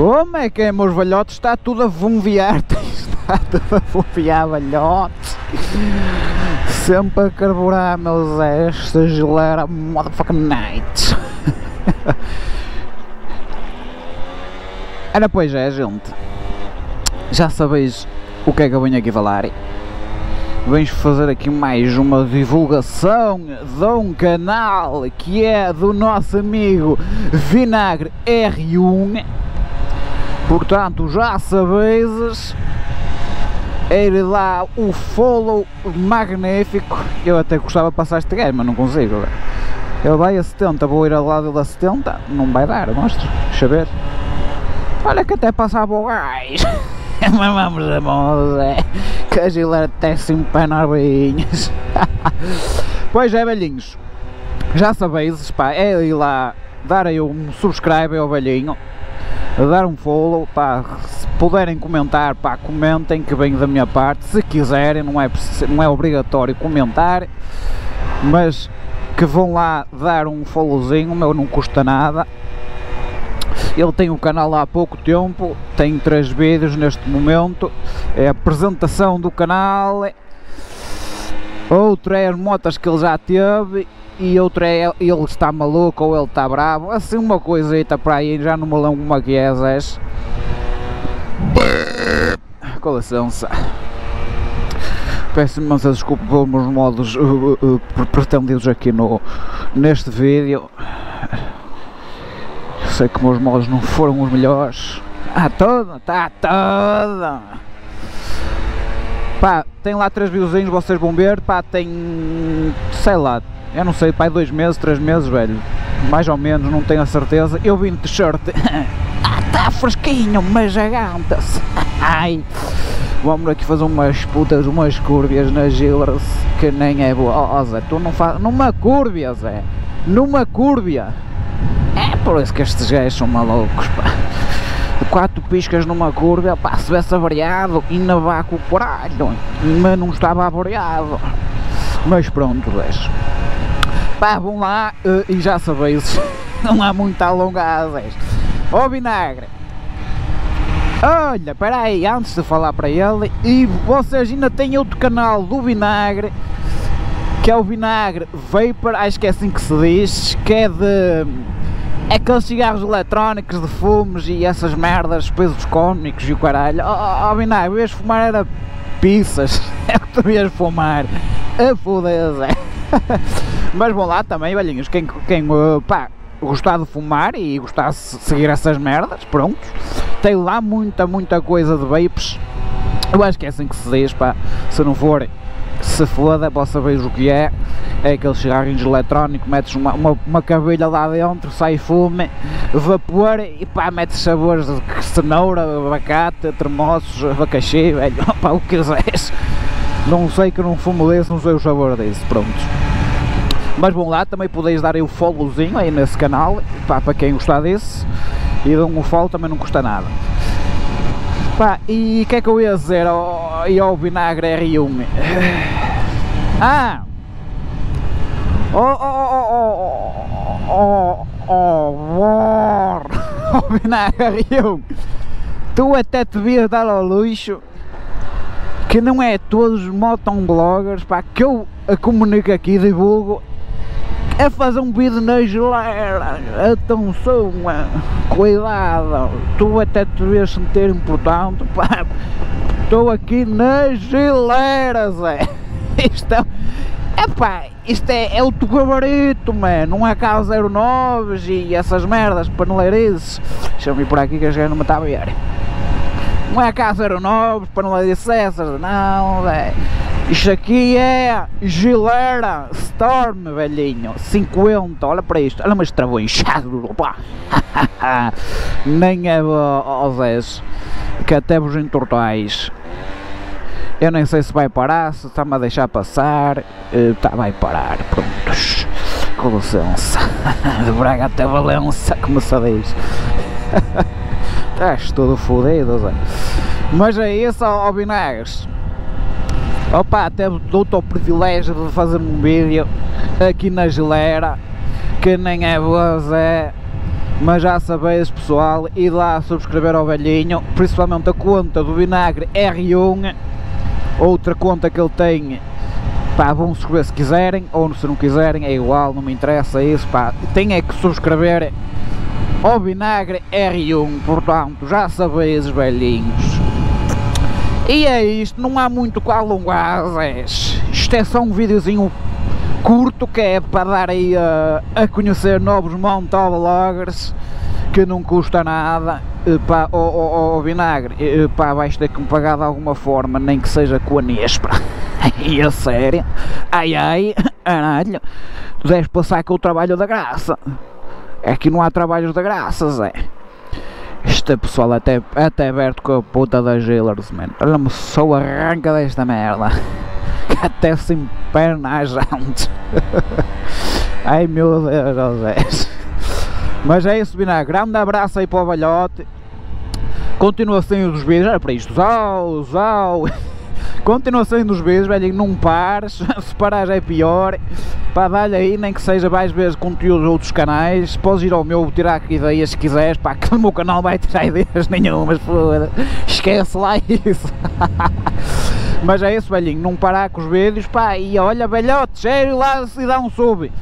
Como é que é, meus velhotes? Está tudo a vumviar, está tudo a vumviar, velhotes. Sempre a carburar, meus esta geleira motherfucking night. Ora, pois é, gente. Já sabeis o que é que eu venho aqui falar. Venho fazer aqui mais uma divulgação de um canal que é do nosso amigo Vinagre R1 Portanto, já sabeis, ir lá o follow magnífico. Eu até gostava de passar este gajo, mas não consigo. Ele vai a 70, vou ir ao lado da 70, não vai dar, mostra, deixa ver. Olha que até passava o gajo. mas vamos a mão, Zé, que a gileira até sempre novinhas. pois é, velhinhos, já sabeis, pá, é lá, dar aí um subscribe ao velhinho dar um follow, pá, se puderem comentar, pá, comentem que vem da minha parte, se quiserem, não é, não é obrigatório comentar, mas que vão lá dar um followzinho, meu não custa nada. Ele tem o um canal há pouco tempo, tem três vídeos neste momento, é a apresentação do canal, outro é as motas que ele já teve e outra é ele está maluco ou ele está bravo, assim uma coisita para aí, já não me lembro como é que é, Zés. Com licença. Peço imensa desculpa pelos meus modos uh, uh, pretendidos aqui no, neste vídeo. Sei que meus modos não foram os melhores. Ah, todo, está todo. Pá, tem lá três videozinhos, vocês vão ver, pá, tem, sei lá, eu não sei, pai, dois meses, três meses, velho. Mais ou menos, não tenho a certeza. Eu vim de t-shirt. ah, tá fresquinho, mas aganta-se. Ai. Vamos aqui fazer umas putas, umas curvas na Gilras que nem é boa. Oh, oh Zé, tu não fazes. Numa curva, Zé. Numa curva. É por isso que estes gajos são malucos, pá. Quatro piscas numa curva, pá, se tivesse avariado, ainda vá com o coralho. Mas não estava avariado. Mas pronto, deixa. Pá, vão lá uh, e já sabeis, não há muito a alongar Ó oh, vinagre, olha, espera aí, antes de falar para ele, e vocês ainda têm outro canal do vinagre, que é o vinagre Vapor, acho que é assim que se diz, que é de... É aqueles cigarros eletrónicos de fumes e essas merdas, pesos cónicos e o caralho. Ó oh, oh, vinagre, ias fumar era pizzas, é o que tu ias fumar. A foder, Mas vão lá também, velhinhos, quem, quem uh, pá, gostar de fumar e gostar de seguir essas merdas, pronto. Tem lá muita, muita coisa de vapes. Eu acho que é assim que se diz, pá. Se não for, se foda, possa saber o que é. É aqueles cigarrinhos eletrónicos, metes uma, uma, uma cabilha lá dentro, sai fume, vapor e pá, metes sabores de cenoura, abacate, termossos, abacaxi, velho, pá, o que quiseres. Não sei que não fumo desse, não sei o sabor desse, pronto. Mas vão lá, também podeis dar aí o followzinho aí nesse canal, pá, para quem gostar desse. E dão um follow também não custa nada. Pá, e o que é que eu ia dizer ao, ao vinagre R1? Ah! Oh, oh, oh, oh, oh, oh, oh, vinagre R1! Tu até te devias dar ao luxo que não é todos os motombloggers que eu comunico aqui, divulgo é fazer um vídeo na geleira, atenção, cuidado, tu até te vês sentir importante, pá, estou aqui na geleira, Zé, isto é, epá, isto é, é o teu gabarito, mano, não é carro 09 e essas merdas, paneleirices, deixa-me ir por aqui que a gente não me está a ver, não é carro 09, paneleirices, não, Zé, isto aqui é Gilera Storm, velhinho. 50, olha para isto. Olha, mas travou inchado. Nem é ó Zés, que até vos entortais. Eu nem sei se vai parar, se está-me a deixar passar. Está, vai parar, prontos. Com licença. De Braga até Valença, como se diz. Estás todo fodido, Zé. Mas é isso, ó Vinagres. Opa, até dou-te o privilégio de fazer um vídeo aqui na geleira que nem é boa Zé mas já sabeis pessoal, ir lá subscrever ao velhinho, principalmente a conta do vinagre R1, outra conta que ele tem, pá, vão subscrever se quiserem, ou se não quiserem, é igual, não me interessa isso, pá, tem é que subscrever ao vinagre R1, portanto, já sabeis velhinhos. E é isto, não há muito com alongar, isto é só um videozinho curto que é para dar aí a, a conhecer novos motovloggers que não custa nada pá, o, o, vinagre. Pá, vais ter que me pagar de alguma forma nem que seja com a Nespra. E a sério? Ai ai, caralho. Deves passar com o trabalho da graça. É que não há trabalhos da graça Zé este pessoal até, até aberto com a puta da Gillers, mano. Olha-me só arranca desta merda até sem perna gente. Ai meu Deus, José. Mas é isso, Biná. Grande abraço aí para o balhote. Continua sem os vídeos. Olha para isto. Zau, zau. Continua sem os vídeos, velho. Não pares. Se parar já é pior. Pá, dá-lhe aí, nem que seja mais vezes conteúdos de outros canais. Podes ir ao meu, tirar ideias se quiseres. Pá, que no meu canal vai tirar ideias nenhumas. Foda. Esquece lá isso. Mas é isso, velhinho, não parar com os vídeos, pá, e olha, velhote, sério, lá se dá um sub.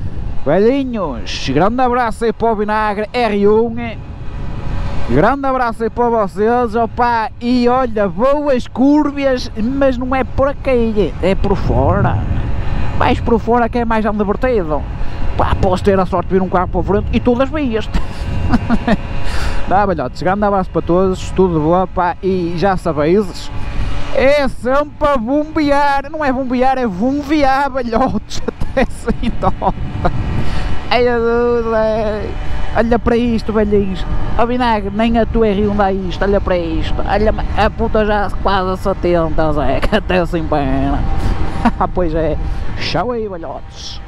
Velhinhos, grande abraço aí para o Vinagre R1, grande abraço aí para vocês, opá, e olha, boas curvas, mas não é por aqui, é por fora. Mais por fora que é mais divertido. Pá, posso ter a sorte de vir um carro para frente e todas vias. Dá, velhotes, grande abraço para todos, tudo de boa, pá, e já sabeis, é sempre a bombear, não é bombear, é bombear, balhotes, até assim nota. Olha para isto, velhinhos. A vinagre, nem a tua R1 dá isto, olha para isto. Olha, a puta já quase 70, Zé, que até assim pena. pois é. Tchau aí, velhotes.